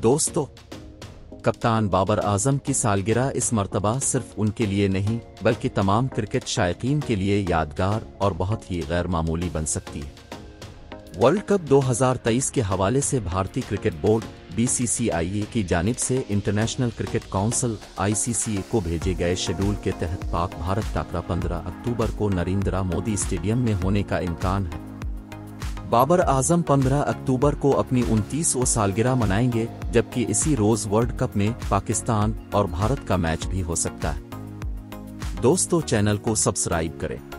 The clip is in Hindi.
दोस्तों, कप्तान बाबर आज़म की सालगिरह इस मर्तबा सिर्फ़ उनके लिए नहीं, बल्कि तमाम क्रिकेट शायकीन के लिए यादगार और बहुत ही गैर मामूली बन सकती है। वर्ल्ड कप 2023 के हवाले से भारतीय क्रिकेट बोर्ड बीसीसीआई की जानिब से इंटरनेशनल क्रिकेट काउंसिल आईसीसी को भेजे गए शेड्यूल के तहत पाक भारत टाकरा 15 अक्टूबर को नरेंद्र मोदी स्टेडियम में होने का इम्कान है। बाबर आज़म 15 अक्टूबर को अपनी उनतीसवीं सालगिरह मनाएँगे, जबकि इसी रोज वर्ल्ड कप में पाकिस्तान और भारत का मैच भी हो सकता है। दोस्तों, चैनल को सब्सक्राइब करें।